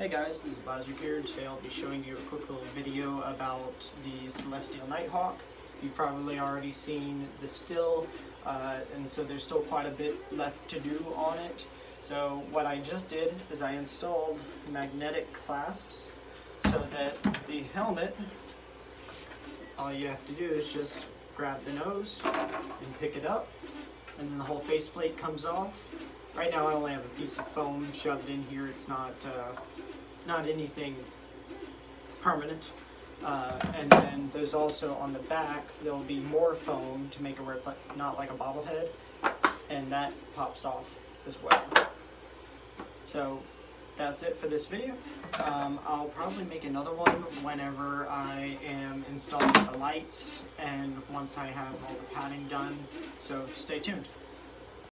Hey guys, this is Lazar here. Today I'll be showing you a quick little video about the Celestial Nighthawk. You've probably already seen the still, uh, and so there's still quite a bit left to do on it. So what I just did is I installed magnetic clasps so that the helmet, all you have to do is just grab the nose and pick it up, and then the whole faceplate comes off. Right now I only have a piece of foam shoved in here. It's not uh, not anything permanent. Uh, and then there's also on the back there will be more foam to make it where it's like not like a bobblehead, and that pops off as well. So that's it for this video. Um, I'll probably make another one whenever I am installing the lights and once I have all the padding done. So stay tuned.